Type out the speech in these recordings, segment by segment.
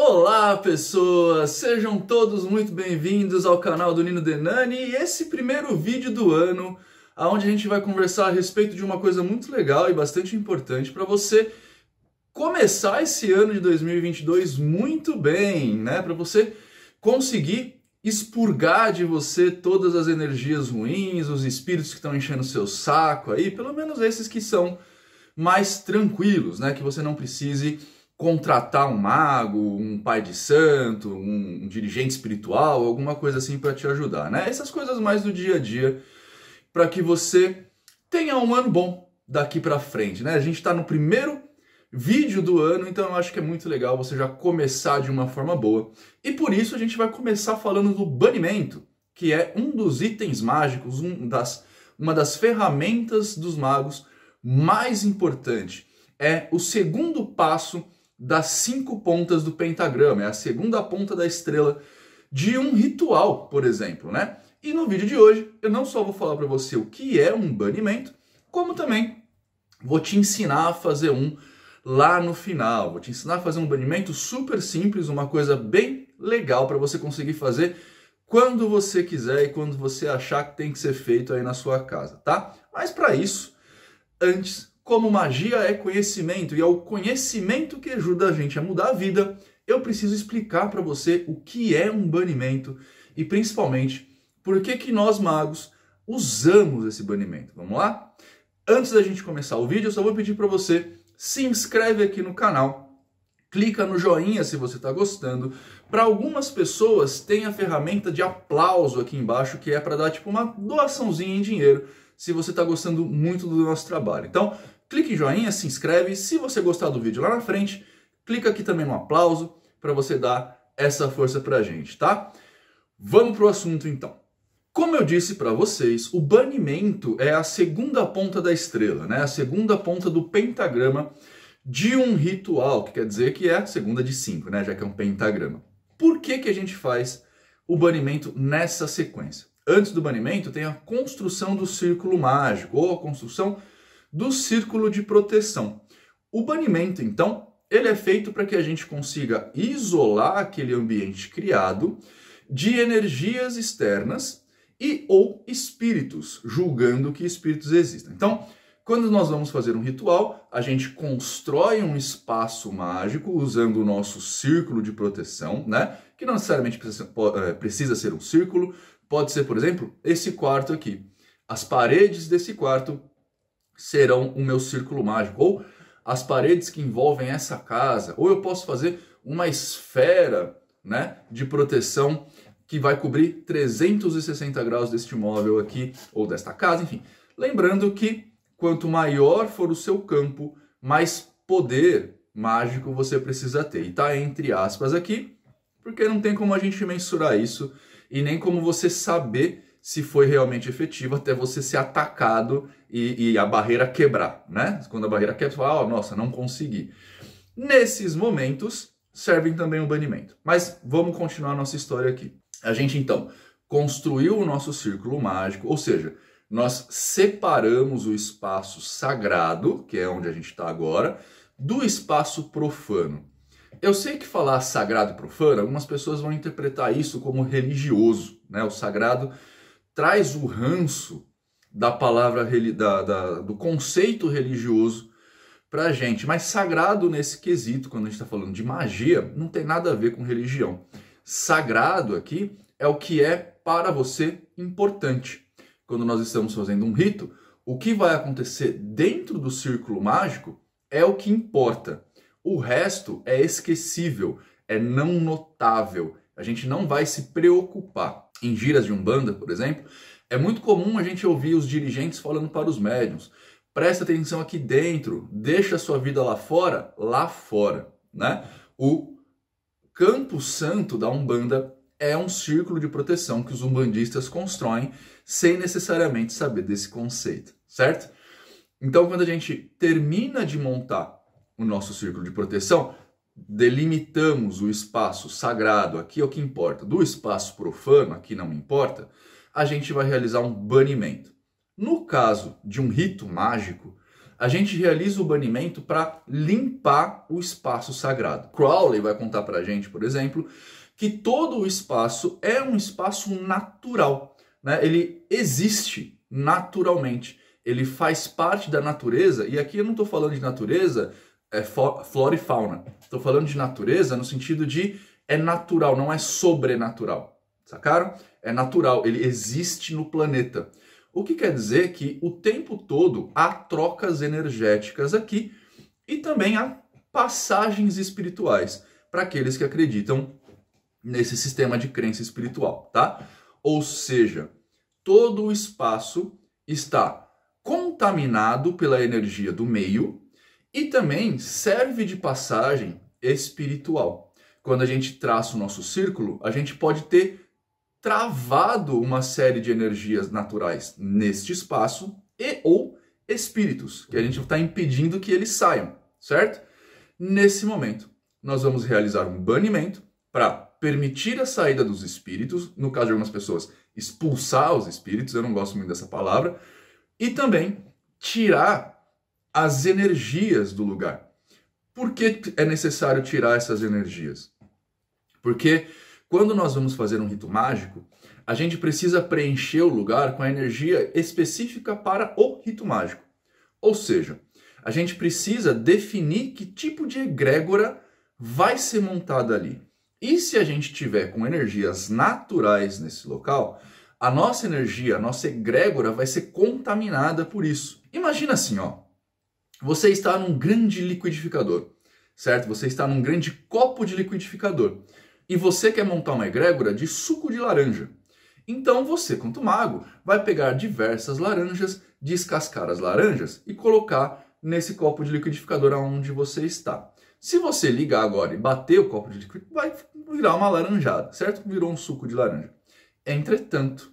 Olá, pessoas! Sejam todos muito bem-vindos ao canal do Nino Denani e esse primeiro vídeo do ano, onde a gente vai conversar a respeito de uma coisa muito legal e bastante importante para você começar esse ano de 2022 muito bem, né? Para você conseguir expurgar de você todas as energias ruins, os espíritos que estão enchendo o seu saco aí, pelo menos esses que são mais tranquilos, né? Que você não precise contratar um mago, um pai de santo, um, um dirigente espiritual, alguma coisa assim para te ajudar, né? Essas coisas mais do dia a dia para que você tenha um ano bom daqui para frente, né? A gente está no primeiro vídeo do ano, então eu acho que é muito legal você já começar de uma forma boa. E por isso a gente vai começar falando do banimento, que é um dos itens mágicos, um das, uma das ferramentas dos magos mais importante. É o segundo passo das cinco pontas do pentagrama, é a segunda ponta da estrela de um ritual, por exemplo, né? E no vídeo de hoje eu não só vou falar para você o que é um banimento, como também vou te ensinar a fazer um lá no final. Vou te ensinar a fazer um banimento super simples, uma coisa bem legal para você conseguir fazer quando você quiser e quando você achar que tem que ser feito aí na sua casa, tá? Mas para isso, antes como magia é conhecimento e é o conhecimento que ajuda a gente a mudar a vida, eu preciso explicar para você o que é um banimento e principalmente por que que nós magos usamos esse banimento. Vamos lá? Antes da gente começar o vídeo, eu só vou pedir para você se inscreve aqui no canal, clica no joinha se você está gostando. Para algumas pessoas tem a ferramenta de aplauso aqui embaixo que é para dar tipo uma doaçãozinha em dinheiro se você está gostando muito do nosso trabalho. Então, clique em joinha, se inscreve. Se você gostar do vídeo lá na frente, clica aqui também no aplauso para você dar essa força para a gente, tá? Vamos para o assunto então. Como eu disse para vocês, o banimento é a segunda ponta da estrela, né? A segunda ponta do pentagrama de um ritual, que quer dizer que é a segunda de cinco, né? Já que é um pentagrama. Por que, que a gente faz o banimento nessa sequência? Antes do banimento tem a construção do círculo mágico, ou a construção do círculo de proteção. O banimento, então, ele é feito para que a gente consiga isolar aquele ambiente criado de energias externas e ou espíritos, julgando que espíritos existem. Então, quando nós vamos fazer um ritual, a gente constrói um espaço mágico usando o nosso círculo de proteção, né? Que não necessariamente precisa, é, precisa ser um círculo, pode ser, por exemplo, esse quarto aqui. As paredes desse quarto serão o meu círculo mágico, ou as paredes que envolvem essa casa, ou eu posso fazer uma esfera né, de proteção que vai cobrir 360 graus deste móvel aqui, ou desta casa, enfim. Lembrando que quanto maior for o seu campo, mais poder mágico você precisa ter. E tá entre aspas aqui, porque não tem como a gente mensurar isso e nem como você saber se foi realmente efetivo até você ser atacado e, e a barreira quebrar, né? Quando a barreira quebra, você fala, oh, nossa, não consegui. Nesses momentos, servem também o banimento. Mas vamos continuar nossa história aqui. A gente, então, construiu o nosso círculo mágico, ou seja, nós separamos o espaço sagrado, que é onde a gente está agora, do espaço profano. Eu sei que falar sagrado e profano, algumas pessoas vão interpretar isso como religioso, né? O sagrado traz o ranço da palavra da, da, do conceito religioso para gente. Mas sagrado nesse quesito, quando a gente está falando de magia, não tem nada a ver com religião. Sagrado aqui é o que é para você importante. Quando nós estamos fazendo um rito, o que vai acontecer dentro do círculo mágico é o que importa. O resto é esquecível, é não notável. A gente não vai se preocupar em giras de umbanda, por exemplo, é muito comum a gente ouvir os dirigentes falando para os médiums: presta atenção aqui dentro, deixa a sua vida lá fora, lá fora, né? O campo santo da umbanda é um círculo de proteção que os umbandistas constroem sem necessariamente saber desse conceito, certo? Então, quando a gente termina de montar o nosso círculo de proteção, delimitamos o espaço sagrado, aqui é o que importa, do espaço profano, aqui não importa, a gente vai realizar um banimento. No caso de um rito mágico, a gente realiza o banimento para limpar o espaço sagrado. Crowley vai contar para a gente, por exemplo, que todo o espaço é um espaço natural, né? Ele existe naturalmente, ele faz parte da natureza. E aqui eu não estou falando de natureza, é flora e fauna. Estou falando de natureza no sentido de é natural, não é sobrenatural. Sacaram? É natural, ele existe no planeta. O que quer dizer que o tempo todo há trocas energéticas aqui e também há passagens espirituais para aqueles que acreditam nesse sistema de crença espiritual, tá? Ou seja, todo o espaço está contaminado pela energia do meio e também serve de passagem espiritual. Quando a gente traça o nosso círculo, a gente pode ter travado uma série de energias naturais neste espaço e ou espíritos, que a gente está impedindo que eles saiam, certo? Nesse momento, nós vamos realizar um banimento para permitir a saída dos espíritos, no caso de algumas pessoas, expulsar os espíritos, eu não gosto muito dessa palavra, e também tirar as energias do lugar. Por que é necessário tirar essas energias? Porque quando nós vamos fazer um rito mágico, a gente precisa preencher o lugar com a energia específica para o rito mágico. Ou seja, a gente precisa definir que tipo de egrégora vai ser montada ali. E se a gente tiver com energias naturais nesse local, a nossa energia, a nossa egrégora vai ser contaminada por isso. Imagina assim, ó. Você está num grande liquidificador, certo? Você está num grande copo de liquidificador e você quer montar uma egrégora de suco de laranja. Então você, quanto mago, vai pegar diversas laranjas, descascar as laranjas e colocar nesse copo de liquidificador aonde você está. Se você ligar agora e bater o copo de líquido, vai virar uma laranjada, certo? Virou um suco de laranja. Entretanto,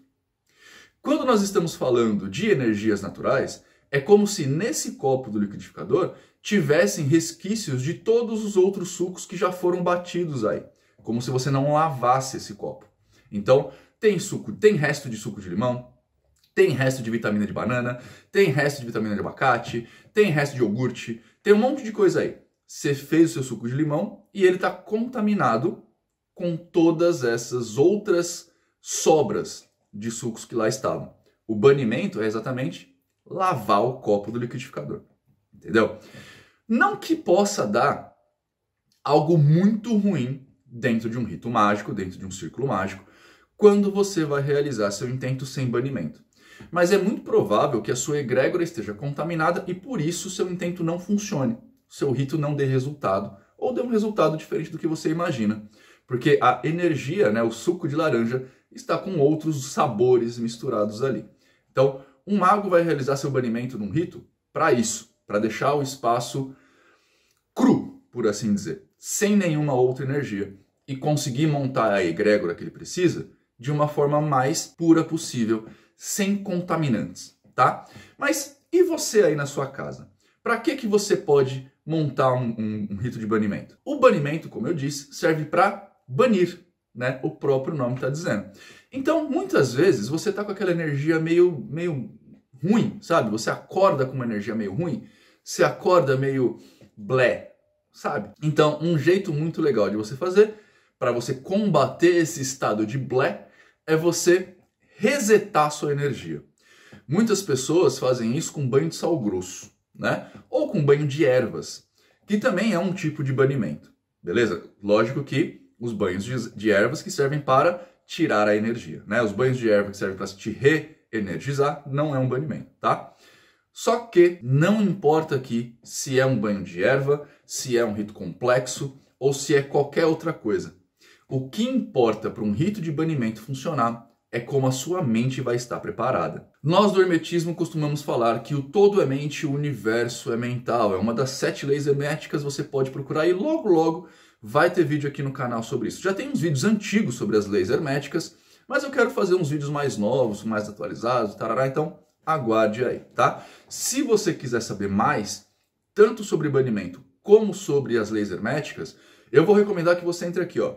quando nós estamos falando de energias naturais, é como se nesse copo do liquidificador tivessem resquícios de todos os outros sucos que já foram batidos aí, como se você não lavasse esse copo. Então, tem suco, tem resto de suco de limão, tem resto de vitamina de banana, tem resto de vitamina de abacate, tem resto de iogurte, tem um monte de coisa aí você fez o seu suco de limão e ele está contaminado com todas essas outras sobras de sucos que lá estavam. O banimento é exatamente lavar o copo do liquidificador. Entendeu? Não que possa dar algo muito ruim dentro de um rito mágico, dentro de um círculo mágico, quando você vai realizar seu intento sem banimento. Mas é muito provável que a sua egrégora esteja contaminada e por isso seu intento não funcione seu rito não dê resultado ou dê um resultado diferente do que você imagina. Porque a energia, né, o suco de laranja, está com outros sabores misturados ali. Então, um mago vai realizar seu banimento num rito para isso, para deixar o espaço cru, por assim dizer, sem nenhuma outra energia e conseguir montar a egrégora que ele precisa de uma forma mais pura possível, sem contaminantes, tá? Mas e você aí na sua casa? Para que que você pode montar um, um, um rito de banimento. O banimento, como eu disse, serve para banir, né? O próprio nome está dizendo. Então, muitas vezes você está com aquela energia meio, meio ruim, sabe? Você acorda com uma energia meio ruim, você acorda meio blé, sabe? Então, um jeito muito legal de você fazer para você combater esse estado de blé é você resetar sua energia. Muitas pessoas fazem isso com banho de sal grosso né? Ou com banho de ervas, que também é um tipo de banimento, beleza? Lógico que os banhos de, ervas que servem para tirar a energia, né? Os banhos de erva que servem para te reenergizar não é um banimento, tá? Só que não importa aqui se é um banho de erva, se é um rito complexo ou se é qualquer outra coisa. O que importa para um rito de banimento funcionar é como a sua mente vai estar preparada. Nós do Hermetismo costumamos falar que o todo é mente, o universo é mental. É uma das sete leis herméticas, você pode procurar e logo logo vai ter vídeo aqui no canal sobre isso. Já tem uns vídeos antigos sobre as leis herméticas, mas eu quero fazer uns vídeos mais novos, mais atualizados, tarará, então aguarde aí, tá? Se você quiser saber mais, tanto sobre banimento como sobre as leis herméticas, eu vou recomendar que você entre aqui, ó,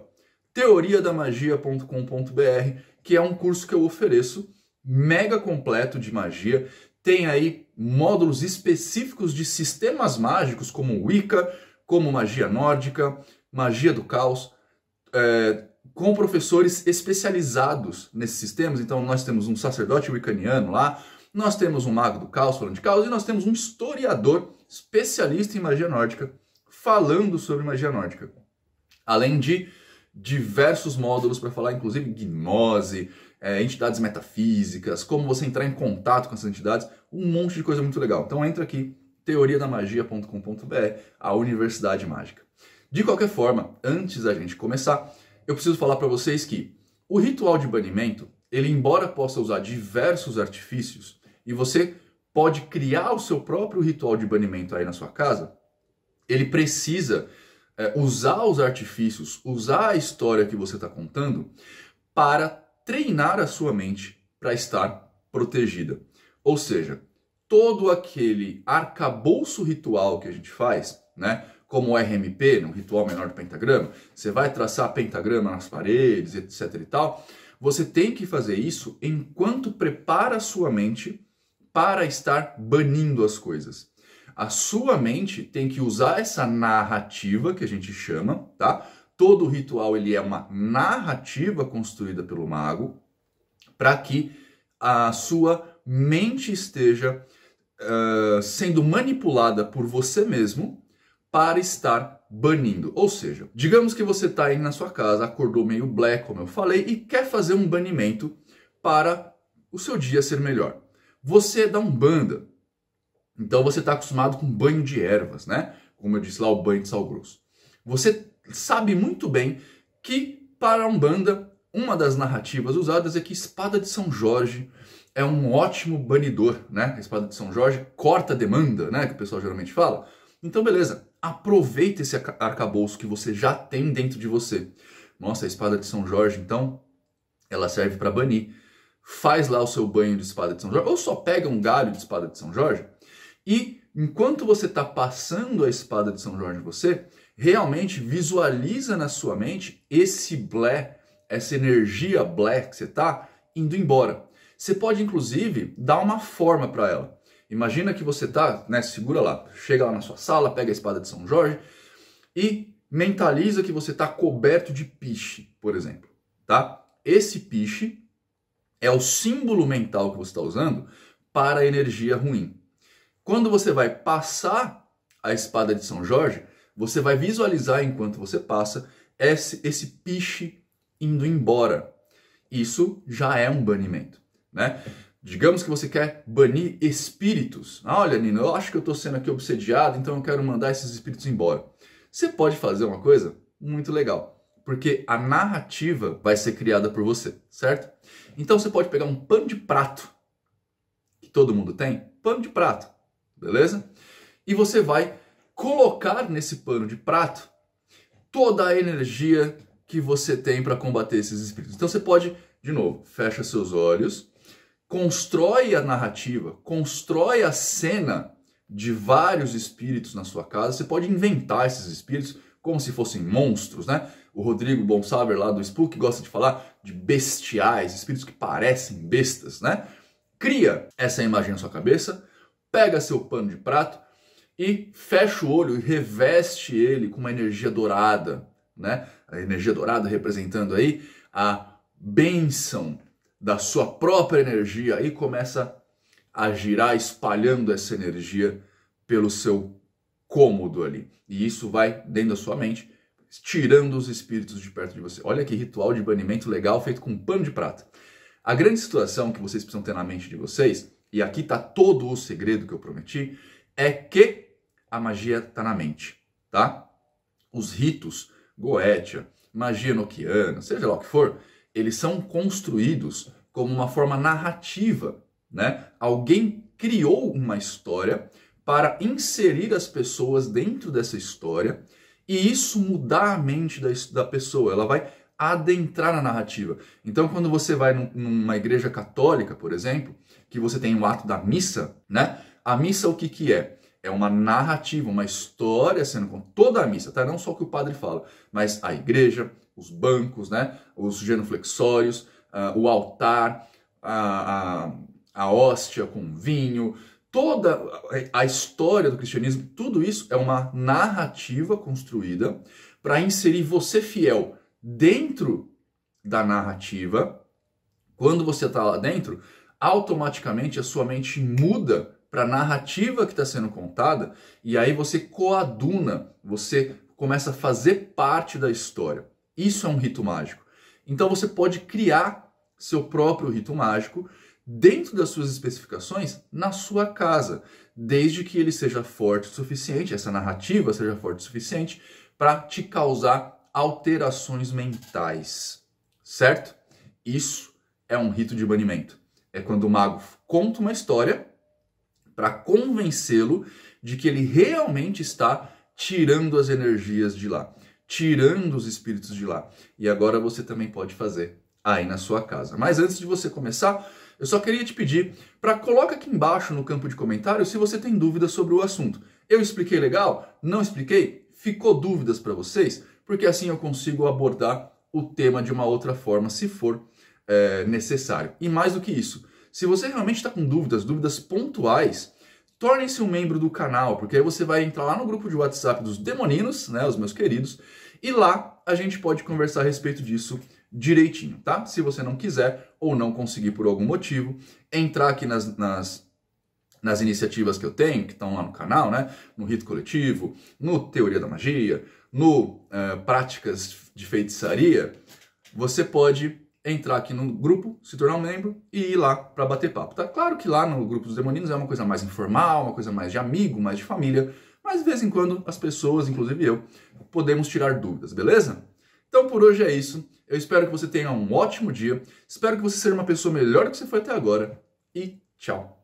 teoriadamagia.com.br que é um curso que eu ofereço, mega completo de magia. Tem aí módulos específicos de sistemas mágicos como Wicca, como magia nórdica, magia do caos, é, com professores especializados nesses sistemas. Então, nós temos um sacerdote wiccaniano lá, nós temos um mago do caos falando de caos e nós temos um historiador especialista em magia nórdica falando sobre magia nórdica. Além de diversos módulos para falar, inclusive, gnose, é, entidades metafísicas, como você entrar em contato com essas entidades, um monte de coisa muito legal. Então entra aqui, teoriadamagia.com.br, a Universidade Mágica. De qualquer forma, antes da gente começar, eu preciso falar para vocês que o ritual de banimento, ele embora possa usar diversos artifícios e você pode criar o seu próprio ritual de banimento aí na sua casa, ele precisa é, usar os artifícios, usar a história que você está contando para treinar a sua mente para estar protegida. Ou seja, todo aquele arcabouço ritual que a gente faz, né? Como o RMP, no ritual menor do pentagrama, você vai traçar pentagrama nas paredes, etc e tal, você tem que fazer isso enquanto prepara a sua mente para estar banindo as coisas. A sua mente tem que usar essa narrativa que a gente chama, tá? Todo ritual ele é uma narrativa construída pelo mago para que a sua mente esteja uh, sendo manipulada por você mesmo para estar banindo. Ou seja, digamos que você está aí na sua casa, acordou meio black, como eu falei, e quer fazer um banimento para o seu dia ser melhor. Você é da Umbanda, então você está acostumado com banho de ervas, né? Como eu disse lá, o banho de sal grosso. Você sabe muito bem que para a Umbanda, uma das narrativas usadas é que espada de São Jorge é um ótimo banidor, né? A espada de São Jorge corta a demanda, né? Que o pessoal geralmente fala. Então, beleza aproveita esse arcabouço que você já tem dentro de você. Nossa, a espada de São Jorge, então, ela serve para banir. Faz lá o seu banho de espada de São Jorge, ou só pega um galho de espada de São Jorge e, enquanto você está passando a espada de São Jorge em você, realmente visualiza na sua mente esse blé, essa energia blé que você está indo embora. Você pode, inclusive, dar uma forma para ela. Imagina que você tá, né, segura lá, chega lá na sua sala, pega a espada de São Jorge e mentaliza que você está coberto de piche, por exemplo, tá? Esse piche é o símbolo mental que você está usando para a energia ruim. Quando você vai passar a espada de São Jorge, você vai visualizar enquanto você passa esse, esse piche indo embora. Isso já é um banimento, né? Digamos que você quer banir espíritos. Ah, olha, Nino, eu acho que eu estou sendo aqui obsediado, então eu quero mandar esses espíritos embora. Você pode fazer uma coisa muito legal, porque a narrativa vai ser criada por você, certo? Então você pode pegar um pano de prato, que todo mundo tem, pano de prato, beleza? E você vai colocar nesse pano de prato toda a energia que você tem para combater esses espíritos. Então você pode, de novo, fecha seus olhos constrói a narrativa, constrói a cena de vários espíritos na sua casa. Você pode inventar esses espíritos como se fossem monstros, né? O Rodrigo Bonsaber lá do Spook gosta de falar de bestiais, espíritos que parecem bestas, né? Cria essa imagem na sua cabeça, pega seu pano de prato e fecha o olho e reveste ele com uma energia dourada, né? A energia dourada representando aí a bênção da sua própria energia e começa a girar espalhando essa energia pelo seu cômodo ali. E isso vai dentro da sua mente, tirando os espíritos de perto de você. Olha que ritual de banimento legal feito com pano de prata. A grande situação que vocês precisam ter na mente de vocês, e aqui está todo o segredo que eu prometi, é que a magia está na mente, tá? Os ritos, Goetia, magia noquiana, seja lá o que for, eles são construídos como uma forma narrativa, né? Alguém criou uma história para inserir as pessoas dentro dessa história e isso mudar a mente da, da pessoa. Ela vai adentrar na narrativa. Então, quando você vai num, numa igreja católica, por exemplo, que você tem o ato da missa, né? A missa o que que é? É uma narrativa, uma história sendo com toda a missa, tá? Não só o que o padre fala, mas a igreja, os bancos, né? Os genuflexórios, uh, o altar, a, a, a hóstia com vinho, toda a história do cristianismo, tudo isso é uma narrativa construída para inserir você fiel dentro da narrativa. Quando você está lá dentro, automaticamente a sua mente muda para a narrativa que está sendo contada e aí você coaduna, você começa a fazer parte da história. Isso é um rito mágico. Então você pode criar seu próprio rito mágico dentro das suas especificações na sua casa, desde que ele seja forte o suficiente, essa narrativa seja forte o suficiente para te causar alterações mentais, certo? Isso é um rito de banimento. É quando o mago conta uma história para convencê-lo de que ele realmente está tirando as energias de lá, tirando os espíritos de lá. E agora você também pode fazer aí na sua casa. Mas antes de você começar, eu só queria te pedir para coloca aqui embaixo no campo de comentários se você tem dúvidas sobre o assunto. Eu expliquei legal? Não expliquei? Ficou dúvidas para vocês? Porque assim eu consigo abordar o tema de uma outra forma, se for é, necessário. E mais do que isso, se você realmente está com dúvidas, dúvidas pontuais, torne-se um membro do canal, porque aí você vai entrar lá no grupo de WhatsApp dos demoninos, né, os meus queridos, e lá a gente pode conversar a respeito disso direitinho, tá? Se você não quiser ou não conseguir por algum motivo, entrar aqui nas, nas, nas iniciativas que eu tenho, que estão lá no canal, né? No Rito Coletivo, no Teoria da Magia, no uh, Práticas de Feitiçaria, você pode entrar aqui no grupo, se tornar um membro e ir lá para bater papo, tá? Claro que lá no grupo dos demoninos é uma coisa mais informal, uma coisa mais de amigo, mais de família, mas de vez em quando as pessoas, inclusive eu, podemos tirar dúvidas, beleza? Então por hoje é isso. Eu espero que você tenha um ótimo dia. Espero que você seja uma pessoa melhor do que você foi até agora. E tchau.